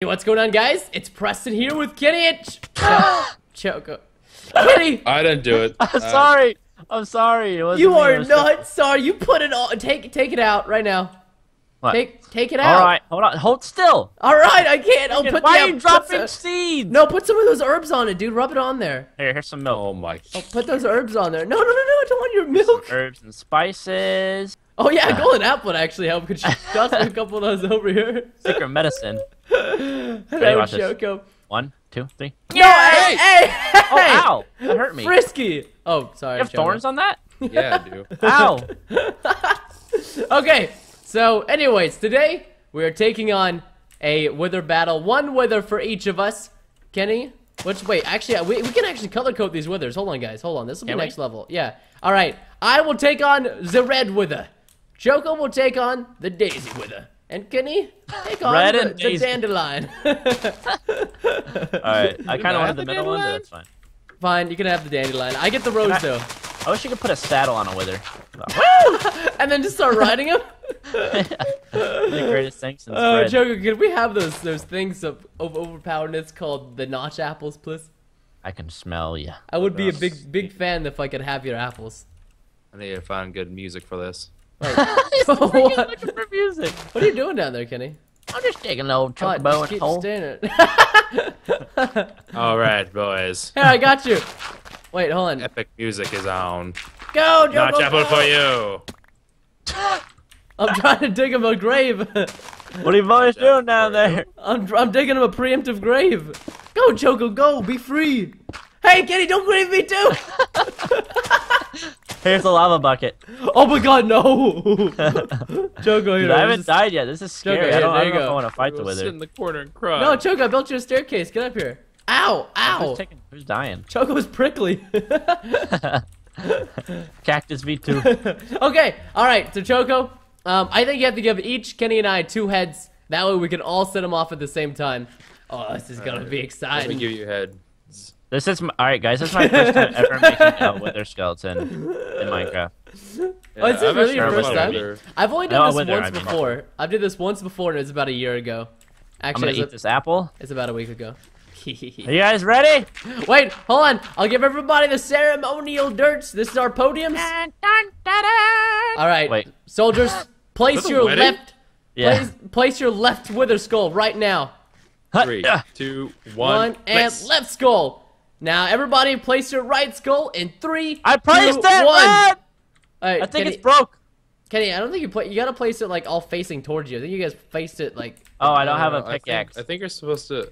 Hey, what's going on, guys? It's Preston here with Kenny and Ch- Ch- Choco. Kenny, I didn't do it. I'm uh, sorry. I'm sorry. It wasn't you are not sorry. You put it all. Take take it out right now. What? Take take it out. All right, hold on. Hold still. All right. I can't. I'll put. Why yeah, are you dropping some- seeds? No, put some of those herbs on it, dude. Rub it on there. Here, here's some milk. Oh my. Oh, put those herbs on there. No, no, no, no. I don't want your milk. Herbs and spices. Oh yeah, golden apple would actually help. Could you toss me a couple of those over here? Secret medicine. Hello. Choco. One, two, three. No, hey, hey, hey. Oh, ow! That hurt me. Frisky. Oh, sorry. have Choco. thorns on that? Yeah, I do. Ow! Okay, so anyways, today we are taking on a wither battle. One wither for each of us. Kenny, which wait, actually, uh, we, we can actually color code these withers. Hold on, guys. Hold on. This will be Can we? next level. Yeah. All right. I will take on the red wither. Choco will take on the daisy wither. And Kenny, take on Red the, and the daisy. dandelion. Alright, I kind of wanted the the middle one, but that's fine. Fine, you can have the dandelion. I get the rose I- though. I wish you could put a saddle on a wither. And then just start riding him. the greatest thing since Oh, bread. Choco, could we have those those things of, of overpoweredness called the notch apples, please? I can smell you. I would be a big big fan if I could have your apples. I need to find good music for this. what? looking for music. What are you doing down there, Kenny? I'm just taking an old Oh, chocobo just and keep hole. staring at All right, boys. Here, I got you. Wait, hold on. Epic music is on. Go, Choco, Notch apple go! for you. I'm trying to dig him a grave. What are you boys doing down there? I'm, I'm digging him a preemptive grave. Go, Choco, go. Be free. Hey, Kenny, don't grave me too. Here's the lava bucket. Oh my God, no. Choco, here. Dude, I haven't just- died yet. This is scary. Okay, I don't, there I don't know if. I want to fight the We'll sit wither. in the corner and cry. No, Choco, I built you a staircase. Get up here. Ow, ow. Who's, taking, who's dying? Choco's prickly. Cactus V2. okay, all right. So Choco, um, I think you have to give each Kenny and I two heads. That way we can all set them off at the same time. Oh, this is gonna be exciting. Let me give you a head. This is my, all right, guys. This is my first time ever making a wither skeleton in Minecraft. Oh, is Yeah, this I've really your actually first time? wither. I've only No, done this wither, once I mean. before. I've did this once before, and it was about a year ago. I'm Actually, gonna eat it's, this apple. it's about a week ago. Are you guys ready? Wait, hold on. I'll give everybody the ceremonial dirts. This is our podiums. All right, Wait. soldiers, place Is that a your wedding? left. Yeah. Place, place your left wither skull right now. Three, two, One, one. and place. left skull. Now, everybody, place your right skull in three. I placed two, it. one. Red! All right, I think Kenny, it's broke. Kenny, I don't think you play. You gotta place it like all facing towards you. I think you guys placed it like. Oh, I don't have a uh, pickaxe. I think you're supposed to.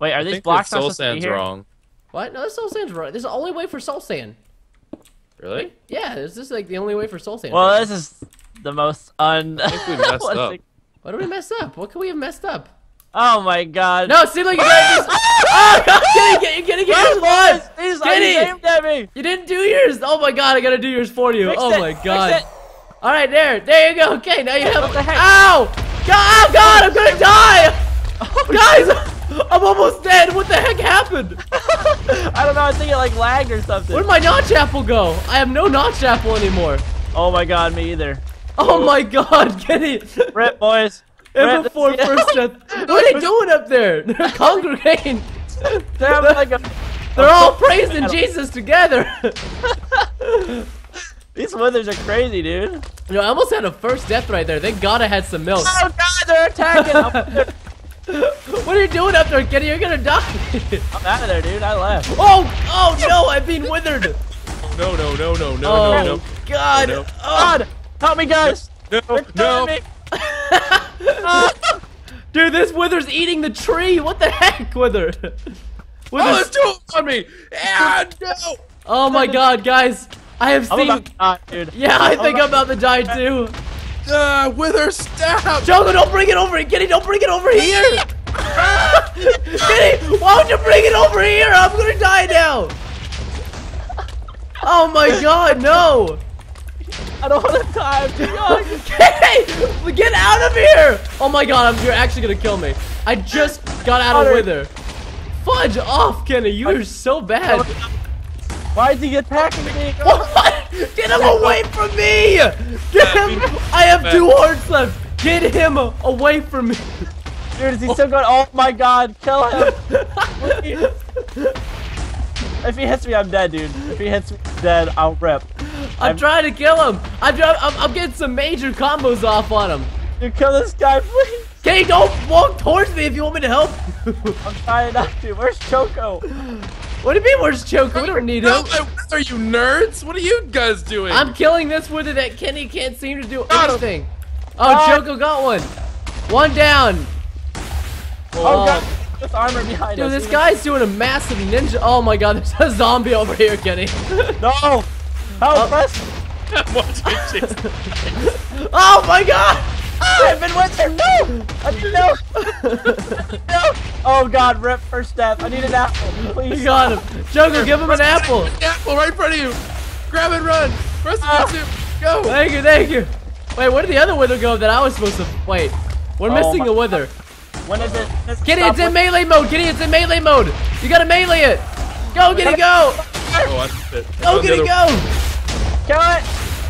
Wait, are I these think blocks that not soul supposed to be sand's here? wrong. What? No, this soul sand's wrong. This is the only way for soul sand. Really? Yeah, this is like the only way for soul sand. Well, this is the most un. I think we messed up. what did we mess up? What could we have messed up? Oh my god. No, see, like you guys. oh, Kenny, get, yours Guys, Kenny! are aimed at me. You didn't do yours. Oh my God, I gotta do yours for you. Fix oh it. my god. All right, there, there you go. Okay, now you have. What the heck? Ow! God, oh god, I'm gonna die! Guys, I'm almost dead. What the heck happened? I don't know. I think it like lagged or something. Where'd my notch apple go? I have no notch apple anymore. Oh my god, me either. Oh my God, Kenny. Rip, boys. Rip, before first death. What are they doing up there? They're congregating. They have like a. They're all praising Jesus together. These withers are crazy, dude. You know, I almost had a first death right there. Thank God I had some milk. Oh god, they're attacking. What are you doing up there, Kenny? You're gonna die. I'm out of there, dude. I left. oh, oh no, I've been withered. No, no, no, no, no, oh, no, no. God. No. Oh, God, help me, guys. No, They're no. Killing me. Dude, this wither's eating the tree. What the heck, wither? Oh, Wither's- there's two on me. Ah, no. oh my God, guys. I have I'm seen. about to die, dude. Yeah, I think I'm about to die too. Ah, wither, stop. Choco, don't bring it over here. Kenny, don't bring it over here. Kenny, why would you bring it over here? I'm gonna die now. Oh my god, no. I don't want to die. I'm too young. Kenny, get out of here. Oh my god, I'm, you're actually gonna kill me. I just got out of Hunter. wither. Fudge off, Kenny. You are so bad. Why is he attacking me? What? Get him away from me! Get him! I have two hearts left. Get him away from me. Dude, is he still going? Oh my god, kill him! If he hits me, I'm dead, dude. If he hits me, I'm dead. I'll rip. I'm trying to kill him. I'm, I'm, I'm getting some major combos off on him. You kill this guy, please. Kenny, don't walk towards me if you want me to help. I'm trying not to. Where's Choco? what do you mean, where's Choco? We don't need No, him. Are you nerds? What are you guys doing? I'm killing this wither that Kenny can't seem to do Got him. anything. Oh, Ah. Choco got one. One down. Oh, god, this armor behind Dude, us. this guy's doing a massive ninja. Oh my god, there's a zombie over here, Kenny. No! Help Oh. us! I'm watching oh my god! I've been with! No! I need no! no! Oh god, rip first step. I need an apple. Please. We got him. Choco, give him an apple. Apple right in front of you. Grab and run. Press the Ah. button. Go. Thank you, thank you. Wait, where did the other wither go that I was supposed to... Wait, we're Oh missing my- a wither. When is it? Does it Kitty, it's in with- melee mode. Kitty, it's in melee mode. You gotta melee it. Go, Kitty, go. Oh, I missed it. Go, On the other- go. Kill it!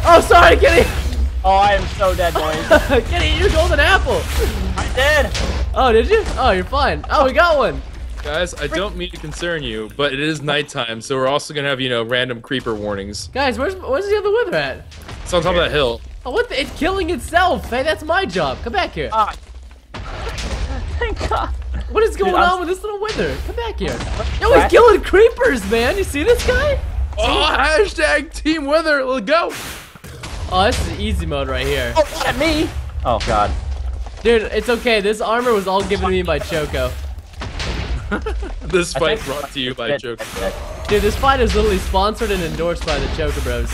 Oh, sorry, Kitty. Oh, I am so dead, boys. Kitty, you golden apple. I did! Oh, did you? Oh, you're fine. Oh, we got one. Guys, I don't mean to concern you, but it is nighttime, so we're also gonna have, you know, random creeper warnings. Guys, where's where's the other wither at? It's on top of that hill. Oh, what the? It's killing itself. Hey, that's my job. Come back here. Ah. Thank god. What is going Dude, on with this little wither? Come back here. Yo, What? he's killing creepers, man. You see this guy? Oh, hashtag Team Weather. Let's go. Oh, this is easy mode right here. Oh, not at me! Oh god. Dude, it's okay. This armor was all given to me by Choco. This I fight brought to you by Dead, Joke. dead, dead. Dude, this fight is literally sponsored and endorsed by the Choco Bros.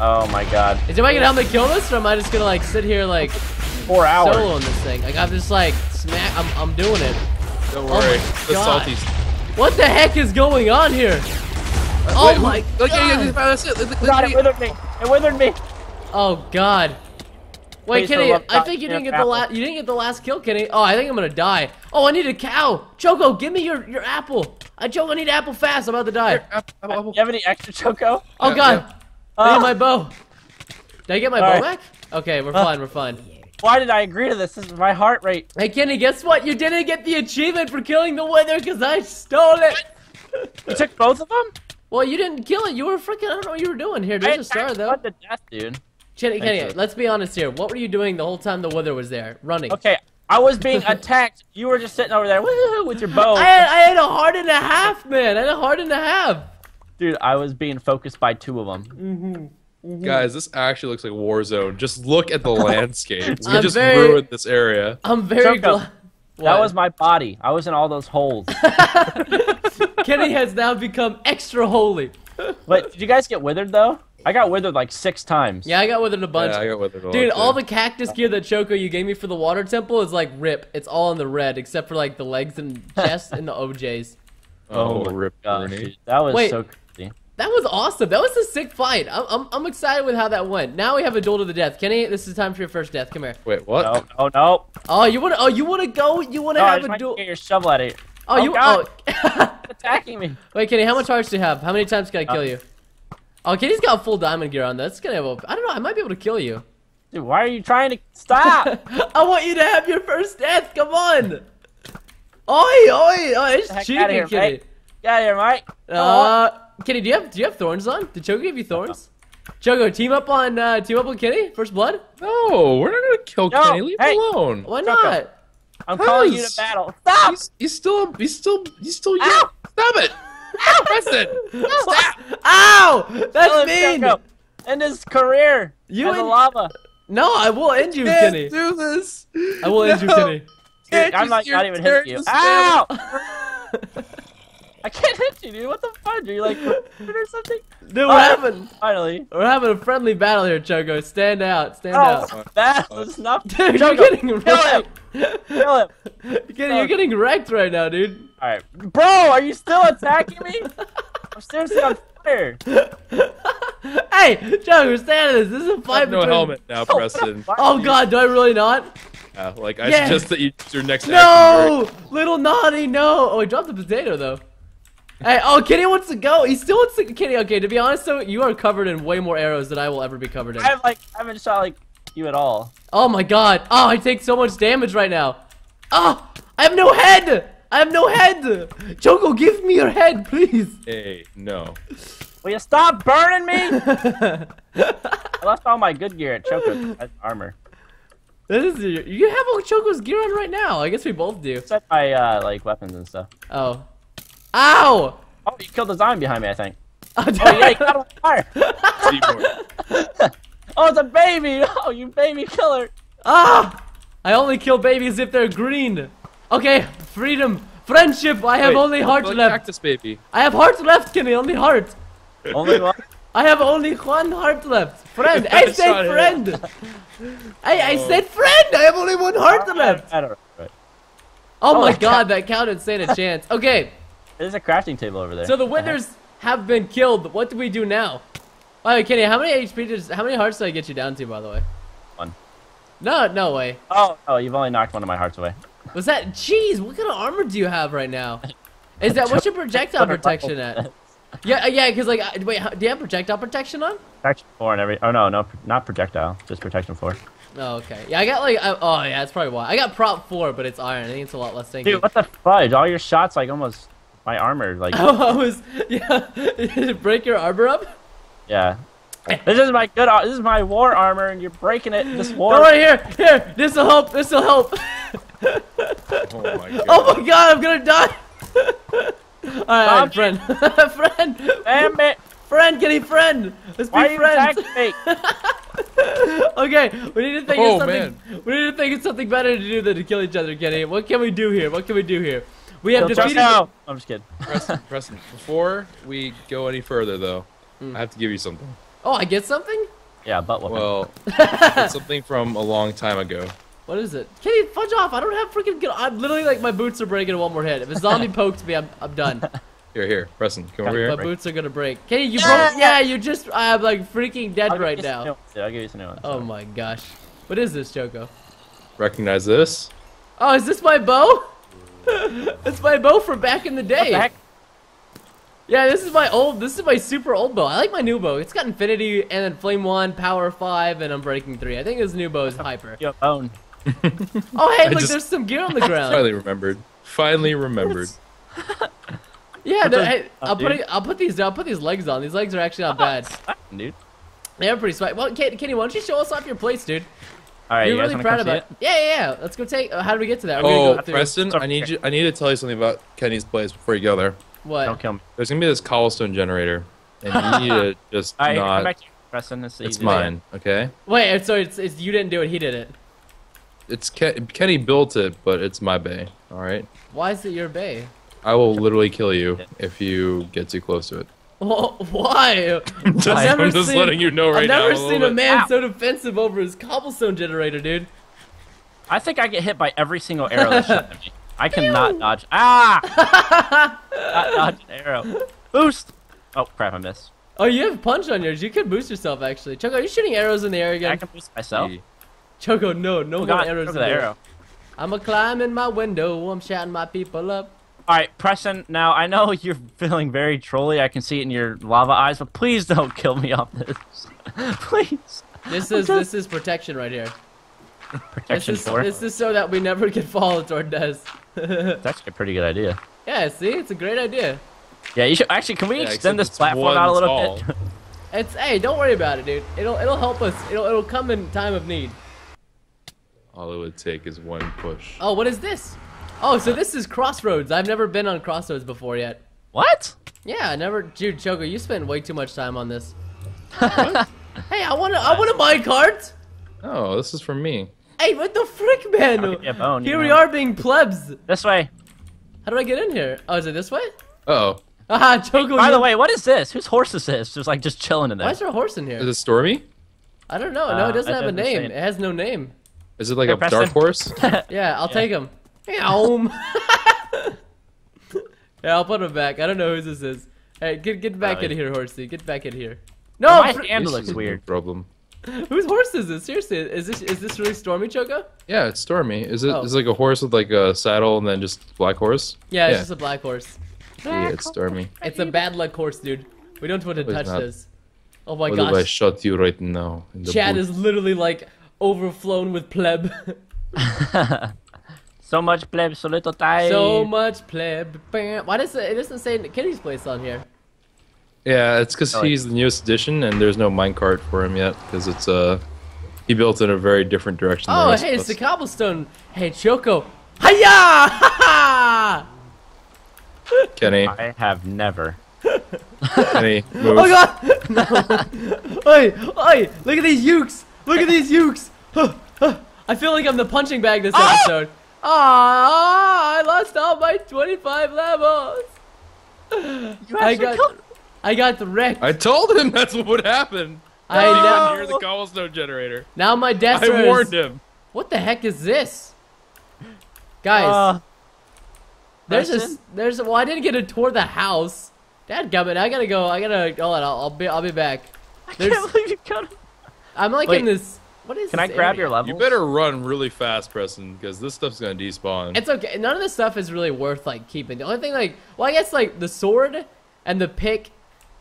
Oh my god. Is anybody gonna help me kill this, or am I just gonna like sit here like Four hours. solo on this thing? Like I'm just like smack. I'm I'm doing it. Don't Oh worry. my the God. salty. What the heck is going on here? Oh Wait, my Look, yeah, yeah, god. that's it. Look, look, God, it withered me. It withered me. Oh god. Wait, Please, Kenny, I think you didn't get an the last. You didn't get the last kill, Kenny. Oh, I think I'm gonna die. Oh, I need a cow. Choco, give me your your apple. I Choco, I need apple fast. I'm about to die. Apple, apple, apple. Do you have any extra choco? Oh Yeah, god. I Oh. need my bow. Did I get my bow Alright. back? Okay, we're Uh. fine. We're fine. Why did I agree to this? This is my heart rate. Hey, Kenny, guess what? You didn't get the achievement for killing the wither because I stole it. You took both of them? Well, you didn't kill it. You were freaking. I don't know what you were doing. Here, I there's a star attacked though. one to death, dude. Kenny, Kenny, you. let's be honest here. What were you doing the whole time the wither was there? Running. Okay, I was being attacked. You were just sitting over there with your bow. I had, I had a heart and a half, man. I had a heart and a half. Dude, I was being focused by two of them. Mm-hmm. Guys, this actually looks like Warzone. Just look at the landscape. We I'm just very- ruined this area. I'm very Choco, glad. That was my body. I was in all those holes. Kenny has now become extra holy. Wait, did you guys get withered though? I got withered like six times. Yeah, I got withered a bunch. Yeah, I got with it. a lot, Dude, all too. the cactus gear that Choco you gave me for the water temple is like rip. It's all in the red except for like the legs and chest and the OJs. Oh, my rip gosh, that was Wait. so crazy. That was awesome. That was a sick fight. I'm, I'm, I'm excited with how that went. Now we have a duel to the death. Kenny, this is time for your first death. Come here. Wait, what? No, no, no. Oh, you wanna? Oh, you wanna go? You wanna No, I have just a duel? get your shovel at it. Oh, Oh, you. God. Oh. Attacking me. Wait, Kenny, how much hearts do you have? How many times can I kill Uh, you? Oh, Kenny's got full diamond gear on. That's gonna have a. I don't know. I might be able to kill you. Dude, why are you trying to stop? I want you to have your first death. Come on. Oi, oi, oi! It's cheating, here, Kenny. mate. Get out of here, Mike. Uh, Kenny, do you have do you have thorns on? Did Choco give you thorns? Choco, team up on uh, team up with Kenny. First blood. No, we're not gonna kill No, Kenny. Leave hey. him alone. Why Choco. not? I'm calling you to battle. Stop! He's, he's still, he's still, he's still young. Ow! Stop it! Press it! Stop! Ow! That's him, mean. Choco. End his career You as a and- lava. No, I will end you, Can't Kenny. do this. I will end you, No. Kenny. Can't I'm you not, not even tearing hitting you. Ow! I can't hit you, dude. What the fuck? Are you like or something? Dude, we're Oh. having Finally. we're having a friendly battle here, Choco. Stand out, stand Oh, out. that was enough. Dude, Choco, you're getting kill him. Kill him. Kenny, you're getting wrecked right now, dude. All right, bro. Are you still attacking me? I'm seriously on fire. hey, Choco, stand this. This is a fight have no between. helmet now, oh, Preston. Oh God, do I really not? Yeah, like I Yeah. suggest that you use your next action. No, little naughty, no. Oh, he dropped the potato though. Hey, oh, Kenny wants to go. He still wants to. Kenny, okay. To be honest, though, you are covered in way more arrows than I will ever be covered in. I have like I haven't shot like you at all. Oh my God. Oh, I take so much damage right now. Oh, I have no head. I have no head. Choco, give me your head, please. Hey, no. Will you stop burning me? I lost all my good gear at Choco's That's armor. This is your, you have all Choco's gear on right now. I guess we both do. Except my uh, like weapons and stuff. Oh. Ow! Oh, you killed the zombie behind me, I think. Oh, Oh yeah, you got on fire. Oh, it's a baby. Oh, you baby killer. Ah! I only kill babies if they're green. Okay, freedom, friendship. I have Wait, only heart like left. Cactus baby. I have heart left, Kenny. Only heart. Only one. I have only one heart left. Friend. I That's said friend. I, I said friend. I have only one heart left. I don't know. Oh, Oh my my god, that counted. Stand a chance. Okay, There's a crafting table over there. so the winners have been killed. What do we do now? Oh, Kenny, how many HP does? How many hearts did I get you down to, by the way? One. No, no way. Oh, oh, you've only knocked one of my hearts away. Was that? Jeez, what kind of armor do you have right now? Is that what's your projectile protection at? Yeah, uh, yeah, because like, wait, do you have projectile protection on? Protection four and every. Oh no, no, not projectile, just protection four. Oh, okay. Yeah, I got like, I, oh yeah, that's probably why. I got prop four, but it's iron. I think it's a lot less tanky. Dude, what the fudge? All your shots like almost my armor like Oh, I was, yeah. Did it break your armor up? yeah. This is my good. This is my war armor, and you're breaking it. This war. right here, here. This will help. This will help. Oh, oh my god. Oh my god, I'm gonna die. All right, Zombie. friend, friend, Damn it! friend, Kenny, friend. Let's Why are be you friends. attacking me? Okay, we need to think Oh, of something. We need to think of something better to do than to kill each other, Kenny. What can we do here? What can we do here? We have Kill defeated. Choco. I'm just kidding. Preston, Preston, before we go any further, though, Hmm. I have to give you something. Oh, I get something. Yeah, butt whooping. Well, it's something from a long time ago. What is it? Kenny, fudge off! I don't have freaking. Good, I'm literally like my boots are breaking in one more hit. If a zombie pokes me, I'm, I'm done. Here, here, Preston, come over here. My Break. boots are gonna break. Kenny, you Yeah. broke. Yeah, you just. I'm like freaking dead I'll right you some new now. ones, dude. I'll give you some new ones. Oh my gosh. What is this, Choco? Recognize this? Oh, is this my bow? it's my bow from back in the What day. the heck? Yeah, this is my old. This is my super old bow. I like my new bow. It's got infinity and then flame one, power five, and I'm breaking three. I think this new bow is hyper. You have bone. Oh hey, I look, just- there's some gear on the ground. Finally remembered. Finally remembered. Yeah, no, hey, I'll dude? put it, I'll put these I'll put these legs on. These legs are actually not bad. Dude. They're pretty sweet. Well, Ken- Kenny, why don't you show us off your plates, dude? All right, You're you guys really proud come about it. Yeah, yeah, yeah. Let's go take. Uh, how do we get to that? We're Oh, gonna go through. Preston, I need you. I need to tell you something about Kenny's place before you go there. What? Don't kill me. There's gonna be this cobblestone generator, and you need to just All right, come not. back to you, Preston. It's, It's easy. mine, okay? Wait, so it's, it's you didn't do it. He did it. It's Ken- Kenny built it, but it's my bay. All right. Why is it your bay? I will literally kill you if you get too close to it. Well, why? Just- I'm just seen- letting you know right now. I've now. never little seen a bit. man Ow. so defensive over his cobblestone generator, dude. I think I get hit by every single arrow that's shot at me. I cannot dodge. Ah! not dodge an arrow. Boost! Oh, crap, I missed. Oh, you have punch on yours. You could boost yourself, actually. Choco, are you shooting arrows in the air again? I can boost myself. Gee. Choco, no, no Oh, more God, arrows look in the the air. arrow. I'm a climb in my window. I'm shouting my people up. All right, Preston. Now I know you're feeling very trolly. I can see it in your lava eyes, but please don't kill me off this. please. This is this is protection right here. This Protection is four. this is so that we never get fall into our deaths. That's actually a pretty good idea. yeah, see, it's a great idea. Yeah, you should actually. Can we Yeah, extend this platform out a little tall. bit? It's hey, don't worry about it, dude. It'll it'll help us. It'll it'll come in time of need. All it would take is one push. Oh, what is this? Oh, so this is Crossroads. I've never been on Crossroads before yet. what? Yeah, I never. Dude, Choco, you spent way too much time on this. hey, I want to. I want a minecart. Oh, this is for me. Hey, what the frick, man? I'll give you a bone, here we know. are being plebs. This way. How do I get in here? Oh, is it this way? Oh, Haha, Choco. By the way, what is this? Whose horse is this? Just like just chilling in there. why there. is there a horse in here? is it Stormy? I don't know. No, Uh, it doesn't I have a name. say It it. has no name. Is it like Here, a Preston. dark horse? Yeah, I'll take him. Meow. yeah, I'll put him back. I don't know who this is. Hey, get get back in here, horsey. Get back in here. No, My fr- hand This looks weird. problem. whose horse is this? Seriously, is this is this really Stormy Choco? Yeah, it's Stormy. Is it? Oh. Is it like a horse with like a saddle and then just black horse? Yeah, it's Yeah. just a black horse. Yeah, it's Stormy. It's a bad luck horse, dude. We don't want to it's touch not. this. Oh my What if I shot you right now? In the Chad boot? is literally like overflown with pleb. So much pleb, so little time. So much pleb. Bam. Why does it? It doesn't say Kenny's place on here. Yeah, it's because Oh, wait. he's the newest addition, and there's no minecart for him yet because it's uh he built in a very different direction. Oh, hey, it's the cobblestone. Hey, Choco. Hiya! Ha Kenny. I have never. Kenny, move. Oh god! No. Oi, oi! Look at these ukes! Look at these ukes! I feel like I'm the punching bag this Ah! episode. Ah! I lost all my 25 levels. You I got, killed- I got wrecked. I told him that's what would happen. I He know. didn't hear the cobblestone generator. Now my death I warned him. What the heck is this? Guys, Uh, there's a, Preston? s- there's a, well, I didn't get a tour of the house. Dad, gummit, I gotta go. I gotta, hold on, I'll, I'll be, I'll be back. I There's- can't believe you killed him. I'm like Wait. in this, what is Can I grab area? your level? You better run really fast, Preston, because this stuff's gonna despawn. It's okay. None of this stuff is really worth like keeping. The only thing like, well, I guess like the sword and the pick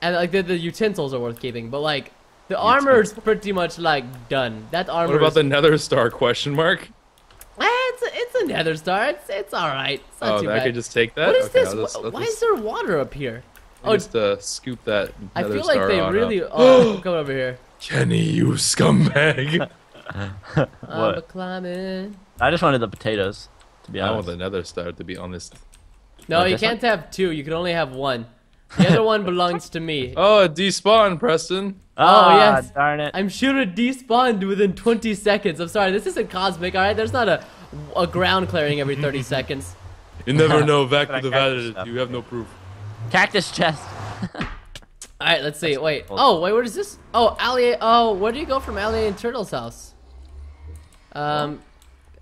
and like the, the utensils are worth keeping, but like the armor is pretty much like done. That armor. what about is, the Nether Star question mark? Eh, it's a, it's a nether star. It's it's all right. It's not Oh, too I bad. could just take that. what is okay, this? Just, Why just, is there water up here? Oh, just uh, scoop that. I Nether feel like they really. up. Oh, come over here. Kenny, you scumbag! what? I'm a climbing. I just wanted the potatoes, to be I want honest. the Nether Star to be honest. No, you can't have two. You can only have one. The other one belongs to me. Oh, it despawned, Preston. Oh, Ah, yes. darn it. I'm sure it despawned within 20 seconds. I'm sorry, this isn't cosmic, alright? There's not a, a ground clearing every 30 seconds. You never know. Back to the got valid. You have no proof. Cactus chest. Alright, let's see. Wait. cool. Oh, wait, where is this? Oh, Ali. Oh, where do you go from Ali and Turtle's house? Um.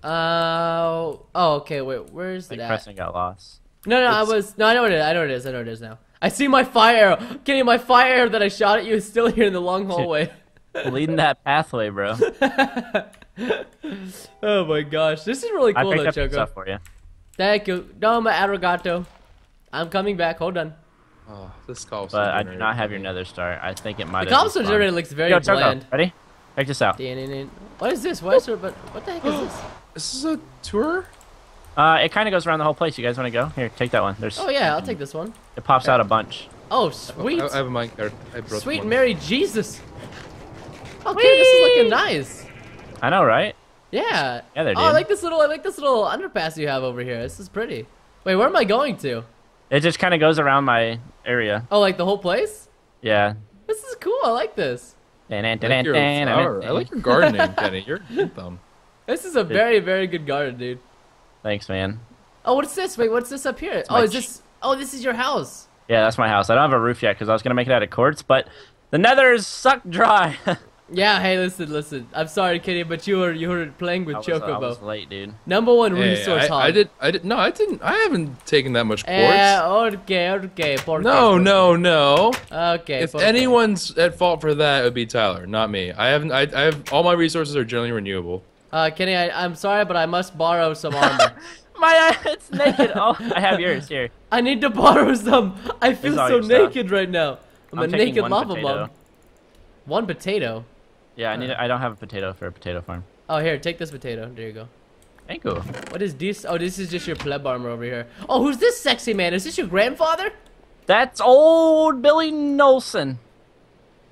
Uh. Oh, okay. Wait, where's Like that? Preston got lost. No, no, I was. No, I know what it is. I know what it is. I know what it is now. I see my fire arrow. Kenny, my fire arrow that I shot at you is still here in the long hallway. Leading that pathway, bro. oh my gosh, this is really I cool picked though, up Choco. stuff for you. Thank you. No, my arigato. I'm coming back. Hold on. Oh, this cobblestone. But I do not have your nether star. I think it might The have cobblestone despawned. generator looks very Yo, Choco, bland. ready? Check this out. What is this? Why is there? But what the heck is this? This is a tour. Uh, it kind of goes around the whole place. You guys want to go? Here, take that one. There's. Oh yeah, I'll take this one. It pops out a bunch. Oh sweet, I, I have a minecart. I brought sweet one. Mary Jesus. Okay, this is looking nice. I know, right? Yeah. Yeah, there, Oh, I like this little. I like this little underpass you have over here. This is pretty. Wait, where am I going to? It just kind of goes around my area. Oh, like the whole place? Yeah. This is cool. I like this. I like your flower. I like your gardening, Kenny. You're a. This is a very, very good garden, dude. Thanks, man. Oh, what's this? Wait, what's this up here? Oh, is this? Oh, this is your house. Yeah, that's my house. I don't have a roof yet because I was gonna make it out of quartz, but the Nether's sucked dry. Yeah. Hey, listen, listen. I'm sorry, Kitty, but you were you were playing with I was, I was late, dude. Number one Hey, resource I, hog. I did. I did. No, I didn't. I haven't taken that much quartz. Eh, okay, okay. Porque, no, porque. no, no. Okay. If porque. anyone's at fault for that, it would be Tyler, not me. I haven't. I, I have all my resources are generally renewable. Uh, Kenny, I, I'm sorry, but I must borrow some armor. My it's naked. Oh, I have yours here. I need to borrow some. I feel so your stuff. naked right now. I'm, I'm a naked one lava potato. mom. One potato. Yeah, I need. I don't have a potato for a potato farm. Oh, here, take this potato. There you go. Thank you. What is this? Oh, this is just your pleb armor over here. Oh, who's this sexy man? Is this your grandfather? That's old Billy Nelson.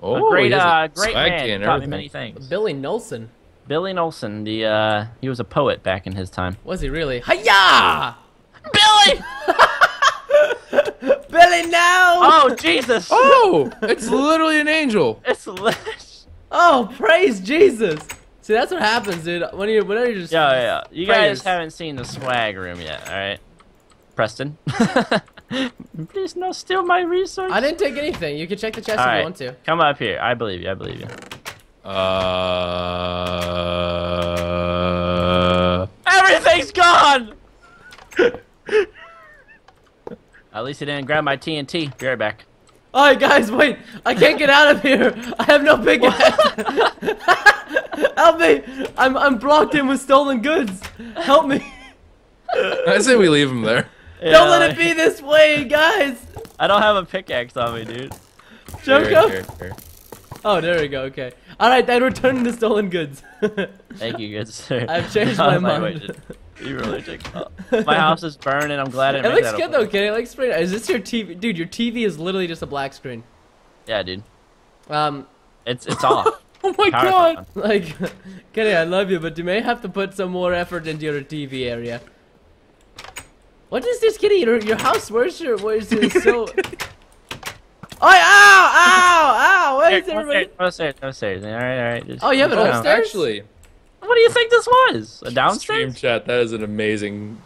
Oh, a great, he has a uh, great man. key and Taught me many things. Billy Nelson. Billy Nelson. the uh, he was a poet back in his time. Was he really? Hiya! Billy! Billy, no! Oh Jesus! Oh, it's literally an angel. It's lit. Oh, praise Jesus! See, that's what happens, dude. When you, whenever you just Yeah, yeah, yeah. You Prayers. guys haven't seen the swag room yet, all right? Preston, please no steal my research. I didn't take anything. You can check the chest All if right, you want to. come up here. I believe you. I believe you. Uh. Everything's gone. At least he didn't grab my TNT. Be right back. Alright, guys, wait. I can't get out of here. I have no pickaxe. Help me. I'm, I'm blocked in with stolen goods. Help me. I say we leave him there. Don't let it be this way, guys. I don't have a pickaxe on me, dude. Choco? Here, here, here. Oh, there we go. Okay. Alright, then return the stolen goods. Thank you, good sir. I've changed my was like, mind. Wait, did- You really take My house is burning. I'm glad I It didn't looks that good though, Kenny. It looks pretty. Is this your TV, dude? Your TV is literally just a black screen. Yeah, dude. Um, It's it's off. Oh my Power's god! on. like, Kenny, I love you, but you may have to put some more effort into your TV area. What is this, Kenny? Your your house? Where's your? Where's it so? Oh, ow, ow, ow! What Here, is come everybody? upstairs, come upstairs, come upstairs. All right, all right. Just Oh, you have it calm upstairs? Actually, What do you think this was? A stream downstairs? chat. That is an amazing.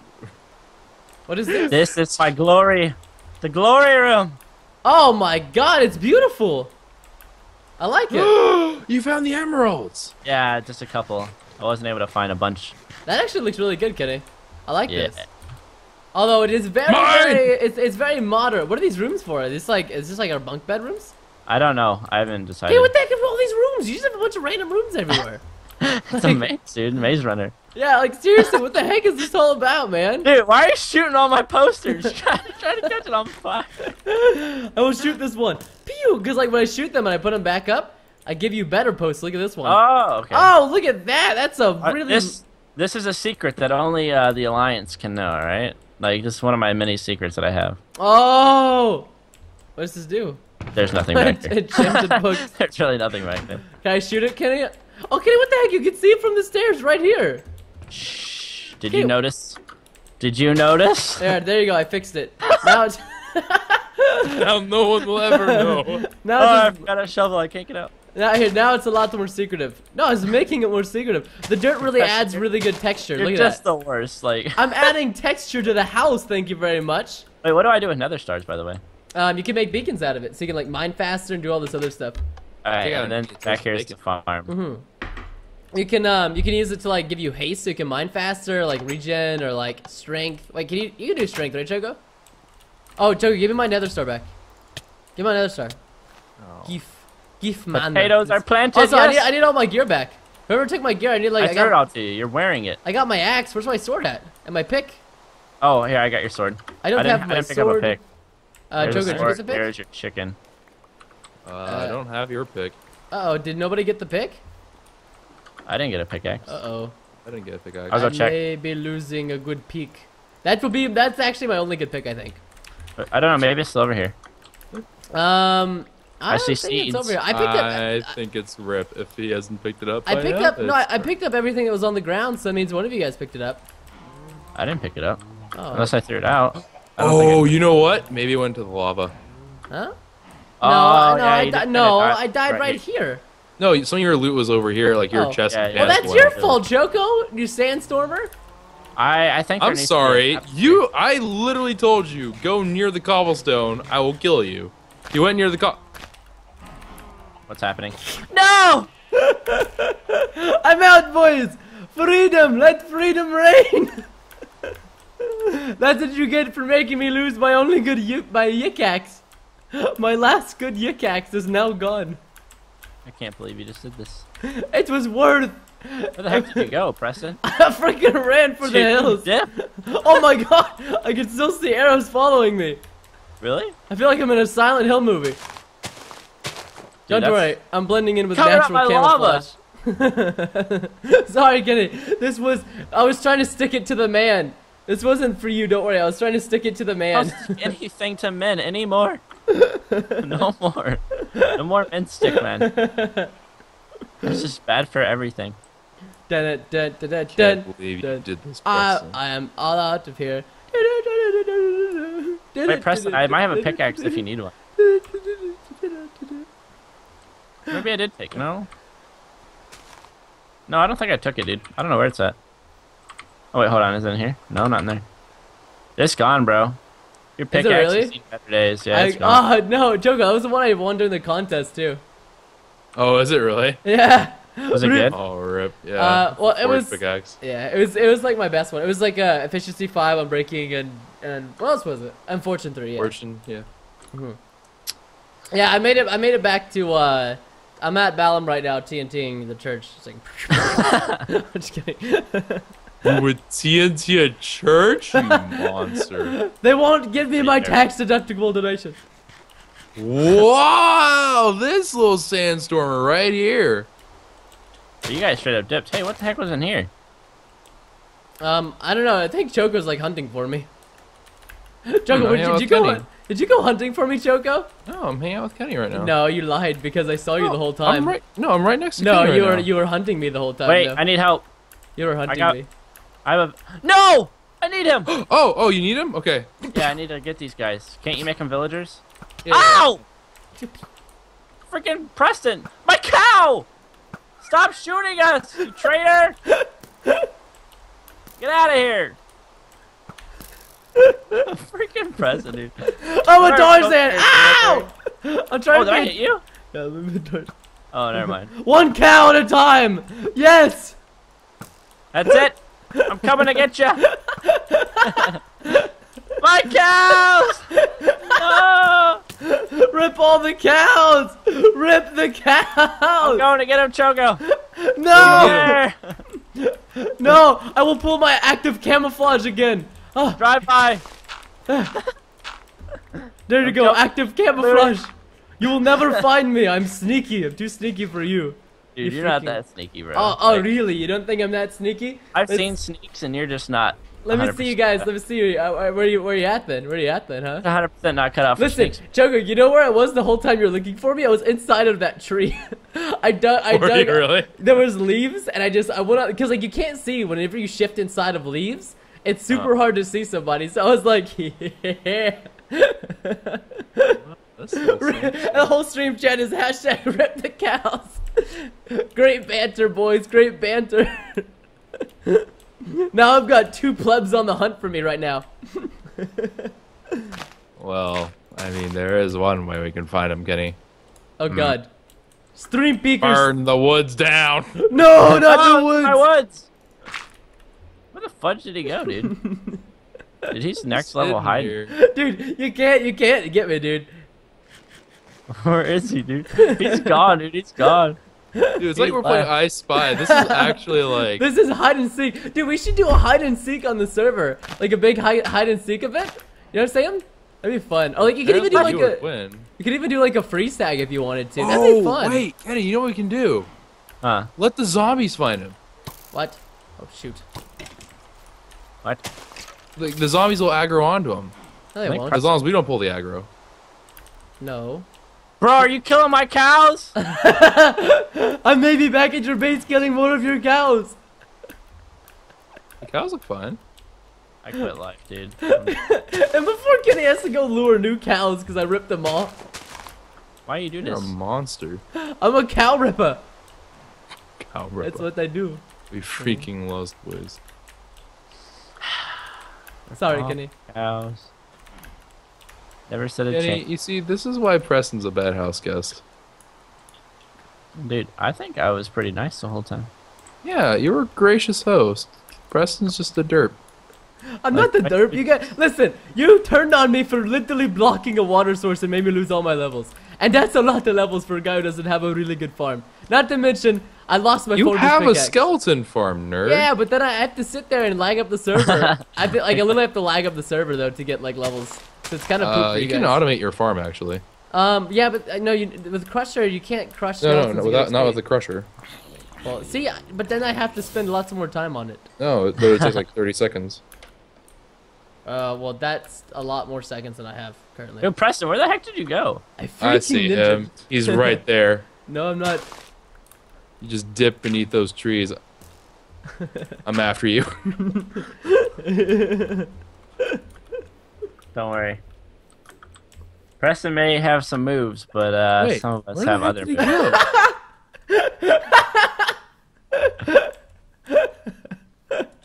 What is this? This is my glory. The glory room. Oh my God! It's beautiful. I like it. you found the emeralds. Yeah, just a couple. I wasn't able to find a bunch. That actually looks really good, Kenny. I like Yeah. this. Although it is very, Mine! very it's, it's very modern. What are these rooms for? Is this like is this like our bunk bedrooms? I don't know. I haven't decided. Hey, what the heck are all these rooms? You just have a bunch of random rooms everywhere. It's a maze, dude. Maze runner. yeah, like seriously, what the heck is this all about, man? Dude, why are you shooting all my posters? trying, to, to catch it on fire. I will shoot this one. Pew! Because like when I shoot them and I put them back up, I give you better posts. Look at this one. Oh, okay. Oh, look at that! That's a Uh, really. This this is a secret that only uh, the Alliance can know, all right? Like this is one of my many secrets that I have. Oh, what does this do? There's nothing back there. Enchanted books. There's really nothing back there. Can I shoot it, Kenny? Oh, Kenny, what the heck? You can see it from the stairs right here. Shh. Did Hey. you notice? Did you notice? There, there you go. I fixed it. Now it's Now no one will ever know. now Oh, I've got a shovel. I can't get out. now here now it's a lot more secretive. No, it's making it more secretive. The dirt really adds really good texture. You're Look at just that. the worst. Like, I'm adding texture to the house. Thank you very much. wait, what do I do with nether stars, by the way? Um, you can make beacons out of it, so you can like mine faster and do all this other stuff. All right, and then back here's the farm. Mm-hmm. You can um you can use it to like give you haste, so you can mine faster, like regen or like strength. Like can you you can do strength, right, Choco? Oh, Choco, give me my nether star back. Give me my nether star. Gif, gif man. Potatoes are planted. Also, I, need, I need all my gear back. Whoever took my gear, I need like I I, threw it got, all to you. You're wearing it. I got my axe. Where's my sword at? And my pick? Oh, here I got your sword. I don't I didn't, have I my didn't pick up a sword. pick. Uh, There's Choco, a did you sword. get the pick? There's your chicken. Uh, I don't have your pick. Uh oh, did nobody get the pick? I didn't get a pickaxe. Uh oh. I didn't get a pickaxe. I'll go I check. may be losing a good peak. That will be. That's actually my only good pick, I think. I don't know. Maybe it's still over here. Um, I, I see think it's seeds. over here. I picked up. I think it's Rip if he hasn't picked it up. I picked now, up. No, I, I picked up everything that was on the ground. So that means one of you guys picked it up. I didn't pick it up Oh. unless I threw it out. I don't Oh, you know what? Maybe it went to the lava. Huh? Oh, no, no, yeah, I di- no, I died right, here. here. No, some of your loot was over here, like your Oh. chest. Yeah, yeah. Well, that's your fault, Choco. You sandstormer. I I think. I'm needs to be a sorry. You, I literally told you, go near the cobblestone. I will kill you. You went near the co- What's happening? No! I'm out, boys. Freedom. Let freedom reign. That's what you get for making me lose my only good y- my yikax. My last good yikax is now gone. I can't believe you just did this. It was worth. Where the heck did you go, Preston? I freaking ran for the hills. Dip? Oh my god! I can still see arrows following me. Really? I feel like I'm in a Silent Hill movie. Don't that's- worry, I'm blending in with Cover up natural my lava. camouflage. Sorry, Kenny. This was I was trying to stick it to the man. This wasn't for you. Don't worry. I was trying to stick it to the Don't man. anything to men anymore. no more. No more men stick, man. This is bad for everything. dun, dun, dun, dun, Can't believe you dun. did this, I, Preston. I am all out of here. Wait, Preston, I might have a pickaxe if you need one. Maybe I did take. it. No. No, I don't think I took it, dude. I don't know where it's at. Oh wait, hold on. Is it in here? No, not in there. It's gone, bro. Your Is it pickaxe really? has seen better days. Yeah, I, oh no, Choco, that was the one I won during the contest too. Oh, is it really? Yeah. Was it good? Oh, rip. Yeah. Uh, well, it was- pickaxe. Yeah, it was it was like my best one. It was like uh, efficiency five on breaking and and what else was it? And fortune three. Yeah. Fortune, yeah. Yeah, I made it. I made it back to. uh I'm at Balam right now, TNTing the church. It's like, I'm just kidding. You would TNT a church, you monster. They won't give me my tax deductible donation. Wow, this little sandstormer right here. You guys straight up dipped. Hey, what the heck was in here? Um, I don't know. I think Choco's like hunting for me. Choco, where- did you go? Kenny. Did you go hunting for me, Choco? No, I'm hanging out with Kenny right now. No, you lied because I saw you the whole time. I'm right. No, I'm right next to no, Kenny you right were now. you were hunting me the whole time. Wait, though. I need help. you were hunting got- me. I have a. No! I need him! Oh, oh, you need him? Okay. yeah, I need to get these guys. Can't you make them villagers? Yeah. Ow! Freaking Preston! My cow! Stop shooting us, you traitor! Get out of here! Freaking Preston, dude. I'm a Tarzan! Ow! I'm trying Oh, to did I hit you? Yeah, I'm a Tarzan. Oh, never mind. One cow at a time. Yes. That's it. I'm coming to get you. My cows! No! Rip all the cows. Rip the I'm cows. going to get him, Choco. No. No. I will pull my active camouflage again. Oh, Drive by. there you go. Active camouflage. You will never find me. I'm sneaky. I'm too sneaky for you. Dude, You you're not that sneaky, bro. Oh, oh, Like, really? You don't think I'm that sneaky? I've Let's- seen sneaks, and you're just not. Let me see you guys. Let me see you. Uh, where you where you at then? Where you at then, huh? 100 percent not cut off. Listen. Choco, you know where I was the whole time you were looking for me? I was inside of that tree. I dug. I dug. really? There was leaves, and I just I went out because like you can't see whenever you shift inside of leaves. It's super hard to see somebody. So I was like, yeah. That's the whole stream chat is hashtag rip the cows. Great banter, boys. Great banter. now I've got two plebs on the hunt for me right now. Well, I mean, there is one way we can find him, Kenny. Oh hmm. god. Stream peekers. Burn the woods down. No, not Oh, the woods. My woods. Where the fudge did he go, dude? Dude, he's next level Sitting hiding. Dude, you can't, you can't get me, dude. Where is he, dude? He's gone, dude. He's gone. Dude, it's like we're playing uh, I Spy. This is actually like. This is hide and seek. Dude, we should do a hide and seek on the server. Like a big hide, hide and seek event. You know what I'm saying? That'd be fun. Oh, like you could even do like a, win. you could even do like a free stag if you wanted to. That'd be oh, fun. Oh, wait, Kenny, you know what we can do? Huh? Let the zombies find him. What? Oh shoot. What? Like the zombies will aggro onto him. No, they won't. As long as we don't pull the aggro. No. Bro, are you killing my cows? I may be back at your base killing more of your cows. The cows look fine. I quit life, dude. And before Kenny has to go lure new cows because I ripped them off. Why are you do You're a this? monster. I'm a cow ripper. Cow ripper. That's what I do. We freaking lost boys. Sorry. Kenny. Cows. Never said a Kenny, chance. you see, this is why Preston's a bad house guest. Dude, I think I was pretty nice the whole time. Yeah, you're a gracious host. Preston's just a derp. I'm not the derp. You get listen. You turned on me for literally blocking a water source and made me lose all my levels. And that's a lot of levels for a guy who doesn't have a really good farm. Not to mention, I lost my You fortress have a skeleton farm, nerd. Yeah, but then I have to sit there and lag up the server. I feel like I literally have to lag up the server though to get like levels. So it's kind of poop Uh, for you you, can automate your farm actually. Um, yeah, but I know you with Crusher you can't crush. No, no, no, without, not with the crusher. Well, see, but then I have to spend lots more time on it. No, but it takes like 30 seconds. Uh, well, that's a lot more seconds than I have currently. Yo, Preston, where the heck did you go? I freaking I see ninja. him. He's right there. No, I'm not. You just dip beneath those trees. I'm after you. Don't worry. Preston may have some moves, but uh, Wait, some of us have other did moves. go?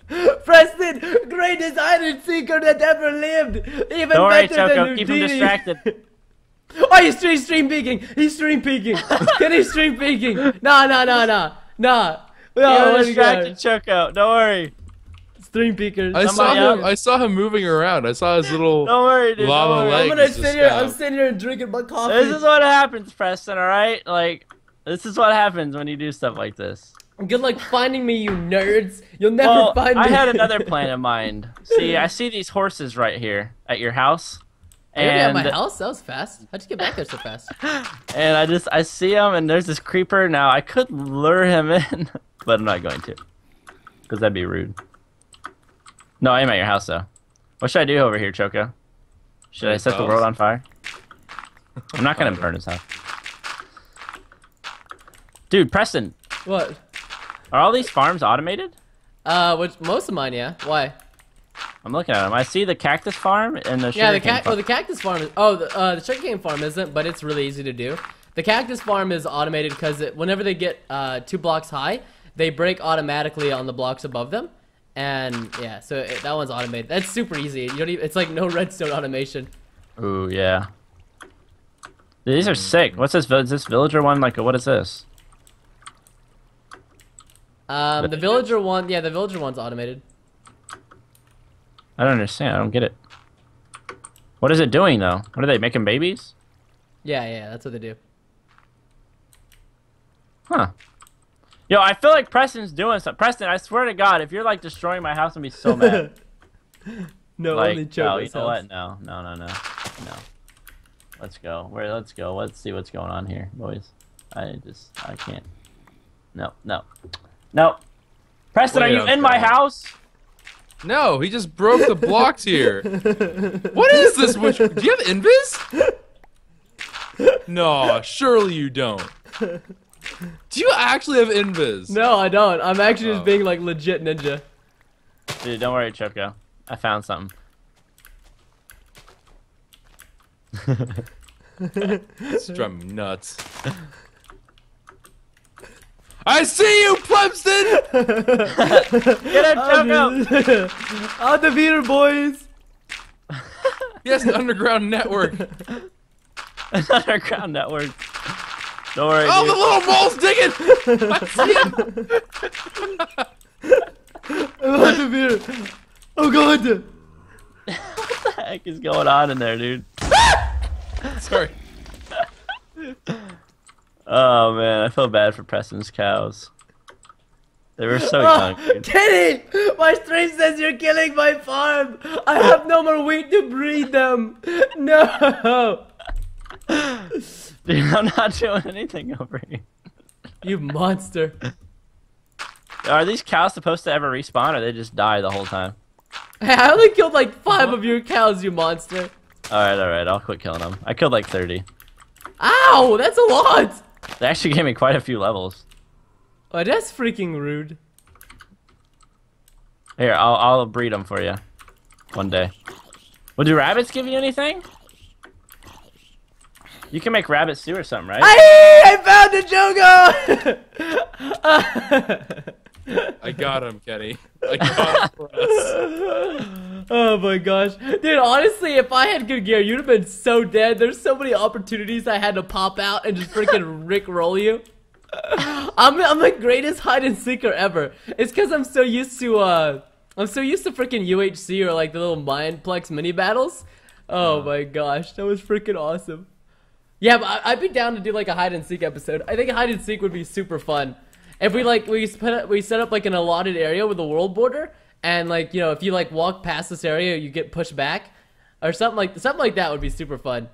Preston, greatest hide and seeker that ever lived. Even Don't worry, better than Choco. Keep him distracted. Oh, he's stream, stream peeking. He's stream peeking. Can he stream peeking? No, no, no, no, nah. Keep No, him what distracted, Choco. Don't worry. Stream peekers. I saw him. else. I saw him moving around. I saw his little. Don't worry, dude. Lava don't worry. leg. gonna Legs sit to here. I'm sitting here and drinking my coffee. This is what happens, Preston. All right, like this is what happens when you do stuff like this. Good luck finding me, you nerds. You'll never Well, find me. I had another plan in mind. See, I see these horses right here at your house, Are you at my house? That was fast. How'd you get back there so fast? and I just I see him, and there's this creeper. Now I could lure him in, but I'm not going to, because that'd be rude. No, I am at your house though. What should I do over here, Choco? Should I His set the world on fire? I'm not gonna burn his house. Dude, Preston, What? are all these farms automated? Uh, which most of mine, yeah. Why? I'm looking at them. I see the cactus farm and the Yeah, the sugarcane cat. farm. Oh, the cactus farm is. Oh, the uh, the sugarcane farm isn't, but it's really easy to do. The cactus farm is automated because it whenever they get uh, two blocks high, they break automatically on the blocks above them, and yeah, so it, that one's automated. That's super easy. You don't even. It's like no redstone automation. Ooh, yeah. These are sick. What's this? Is this villager one? Like, what is this? Um, the villager one, yeah, the villager one's automated. I don't understand. I don't get it. What is it doing though? What are they making babies? Yeah, yeah, that's what they do. Huh. Yo, I feel like Preston's doing something. Preston, I swear to God, if you're like destroying my house, I'm gonna be so mad. No, like, only no, Choco's you know house. what? No, no, no, no, no. Let's go. Where? Let's go. Let's see what's going on here, boys. I just, I can't. No, no, no. Preston, Wait are you up, in my house? No, he just broke the blocks here. what is this? Which, do you have invis? No, surely you don't. Do you actually have invis? No, I don't. I'm actually Oh. just being like legit ninja. Dude, don't worry, Choco. I found something. It's driving me nuts. I see you, Plebston! Get him, Choco! On the beater, boys. Yes, the underground network. Underground network. Don't worry, Oh, dude. the little mole's digging! I see him! On the. Oh god. What the heck is going on in there, dude? Sorry. Oh man, I feel bad for Preston's cows. They were so Oh, young, dude. Kenny, my stream says you're killing my farm. I have no more wheat to breed them. No. Dude, I'm not doing anything over here. You monster. Are these cows supposed to ever respawn, or they just die the whole time? Hey, I only killed like five of your cows, you monster. All right, all right, I'll quit killing them. I killed like 30. Ow, that's a lot. They actually gave me quite a few levels. Oh, that's freaking rude. Here, I'll I'll breed them for you, one day. Well, do rabbits give you anything? You can make rabbit stew or something, right? I, I found a Jogo! I got him, Kenny. I got him for us. oh my gosh. Dude, honestly, if I had good gear, you'd have been so dead. There's so many opportunities I had to pop out and just freaking Rick roll you. I'm, I'm the greatest hide and seeker ever. It's because I'm so used to, uh, I'm so used to freaking UHC or like the little Mineplex mini battles. Oh my gosh, that was freaking awesome. Yeah, but I'd be down to do like a hide and seek episode. I think hide and seek would be super fun. If we like we put we set up like an allotted area with a world border, and like you know if you like walk past this area, you get pushed back, or something like something like that would be super fun.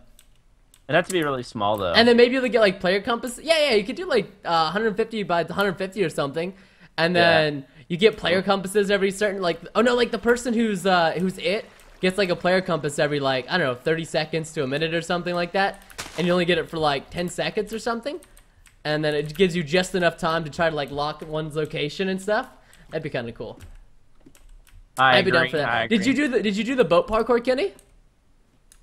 It'd have to be really small though. And then maybe you'll get like player compass. Yeah, yeah, you could do like uh, 150 by 150 or something, and Yeah. then you get player compasses every certain like oh no like the person who's uh who's it gets like a player compass every like I don't know 30 seconds to a minute or something like that, and you only get it for like 10 seconds or something, and then it gives you just enough time to try to like lock one's location and stuff. That'd be kind of cool. I I'd be down agree, for that. I Did you do the Did you do the boat parkour, Kenny?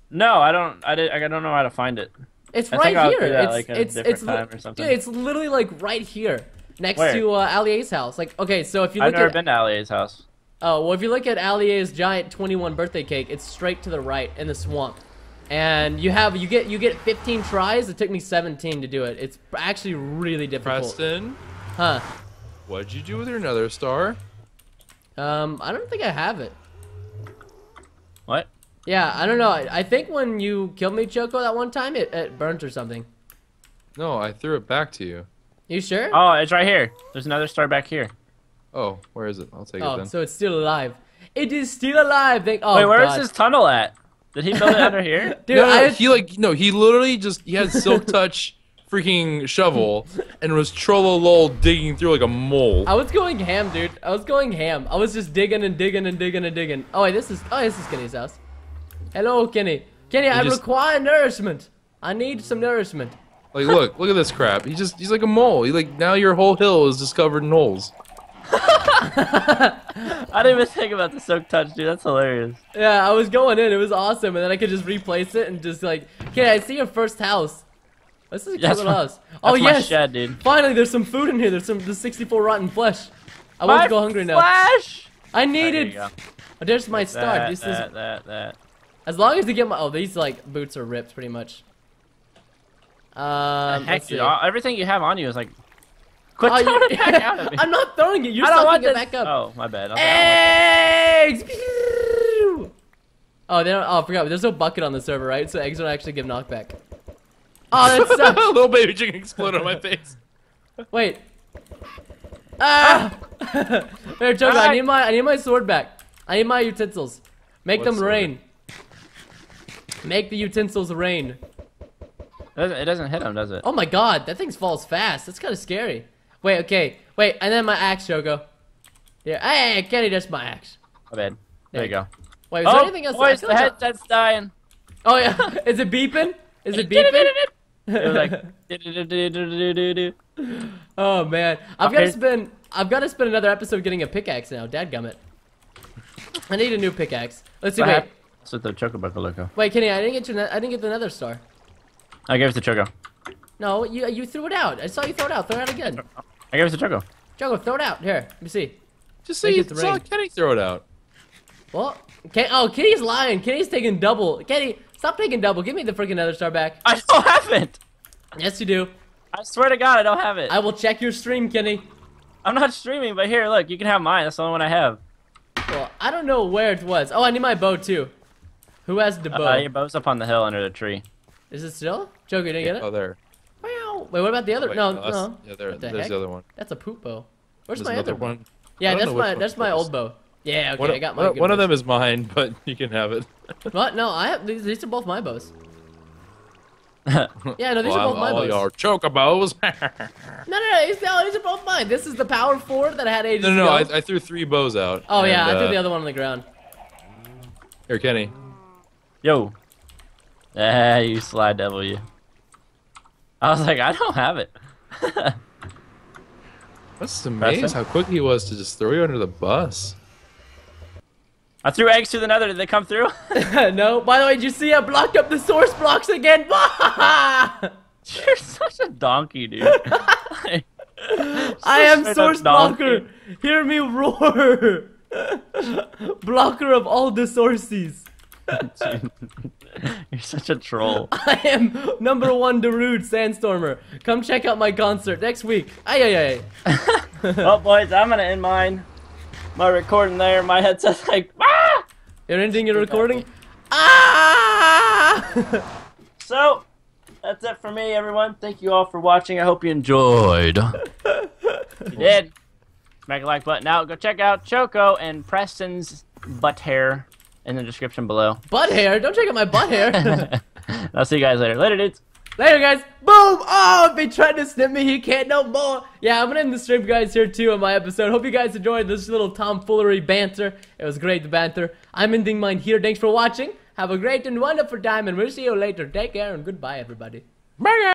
No, I don't. I did. I don't know how to find it. It's I right here. that, it's like, it's it's time or something. Dude, it's literally like right here, next Where? to uh, house. Like, okay, so if you I've look never at been to Ali's house. Oh well, if you look at Alie's giant 21 birthday cake, it's straight to the right in the swamp, and you have you get you get 15 tries. It took me 17 to do it. It's actually really difficult. Preston, Huh? what'd you do with your nether star? Um, I don't think I have it. What? Yeah, I don't know. I, I think when you killed me, Choco, that one time, it, it burnt or something. No, I threw it back to you. You sure? Oh, it's right here. There's another star back here. Oh, where is it? I'll take it Oh, then. so it's still alive. It is still alive. Thank. Oh, Wait, where is God. his tunnel at? Did he build it under here? Dude, no, no, I he like no, he literally just he had silk touch freaking shovel and was trollolol digging through like a mole. I was going ham, dude. I was going ham. I was just digging and digging and digging and digging. Oh wait, this is oh this is Kenny's house. Hello, Kenny. Kenny, I just- require nourishment. I need some nourishment. Like, look, look at this crap. He just, he's like a mole. He like now your whole hill is just covered in holes. I didn't even think about the silk touch, dude. That's hilarious. Yeah, I was going in. It was awesome, and then I could just replace it and just like, okay, I see your first house. This is a cute little house. Oh my yes, shed, dude. finally, there's some food in here. There's some there's 64 rotten flesh. I won't My go hungry now. Flash! I needed. go. Oh, there's my start. That, This is that, that, that. as long as they get my. Oh, these like boots are ripped pretty much. Um, Heck, dude, everything you have on you is like. Quit Oh, throwing it back out at me. I'm not throwing it. You're I don't sucking it this. back up. Oh, my bad. I was like, I don't like Eggs! Oh, they don't. Oh, I forgot. There's no bucket on the server, right? So eggs don't actually give knockback. Oh, that sucks. Little baby chicken exploded on my face. Wait. Ah! Here, Choco, I Ah! need my I need my sword back. I need my utensils. Make What them sword? rain. Make the utensils rain. It doesn't, it doesn't hit him, does it? Oh my god, that thing falls fast. That's kind of scary. Wait, okay. Wait, and then my axe, Choco. Yeah, hey, Kenny, that's my axe. My bad. There you go. Wait, is there oh, anything else? Boys, the like headset's dying. Oh yeah, is it beeping? Is it beeping? It was like. oh man, I've got to spend. I've got to spend another episode getting a pickaxe now. Dadgummit. I need a new pickaxe. Let's see. What Wait, happened? What the Chocobuco loco. wait, Kenny. I didn't get your. I didn't get the Nether star. I gave it to Choco. No, you you threw it out. I saw you throw it out. Throw it out again. I gave it to Choco. Joko, throw it out. Here, let me see. Just say Make you saw rain. Kenny throw it out. Well, Ken, oh, Kenny's lying. Kenny's taking double. Kenny, stop taking double. Give me the freaking Nether star back. I don't have it. Yes, you do. I swear to God, I don't have it. I will check your stream, Kenny. I'm not streaming, but here, look, you can have mine. That's the only one I have. Well, I don't know where it was. Oh, I need my bow too. Who has the bow? Uh, your bow's up on the hill under the tree. Is it still? Choco, you didn't get it? Oh, there. Wow. Wait, what about the other? Wait, no, that's- no. Yeah, there, the there's heck? the other one. That's a poop bow. Where's There's my other one. Yeah, that's my that's my old bow. Yeah, okay, One, I got my. one, one of them is mine, but you can have it. What? No, I have these. These are both my bows. Yeah, no, these well, are both my all bows. your chocobos. No, no, no, these, no, these are both mine. This is the power four that I had ages no, no, no. I. I threw three bows out. oh yeah, and, I threw uh, the other one on the ground. Here, Kenny. Yo. Ah, you sly devil, you. I was like, I don't have it. That's amazing how quick he was to just throw you under the bus. I threw eggs through the nether. Did they come through? no, by the way, did you see I blocked up the source blocks again? You're such a donkey, dude. I am source blocker. Hear me roar. blocker of all the sources. You're such a troll. I am number one Darude Sandstormer. Come check out my concert next week. Ay ay ay. well, boys, I'm gonna end mine. My recording there. My headset's like, ah! You're ending your recording? Ah! So, that's it for me, everyone. Thank you all for watching. I hope you enjoyed. you did, smack a like button out. Go check out Choco and Preston's butt hair in the description below. butt hair? Don't check out my butt hair. I'll see you guys later. Later, dudes. Later, guys. Boom! Oh, if he tried to snip me, he can't no more. Yeah, I'm gonna end the stream, guys, here too on my episode. Hope you guys enjoyed this little tomfoolery banter. It was great to banter. I'm ending mine here. Thanks for watching. Have a great and wonderful time, and we'll see you later. Take care and goodbye, everybody. Bye, guys.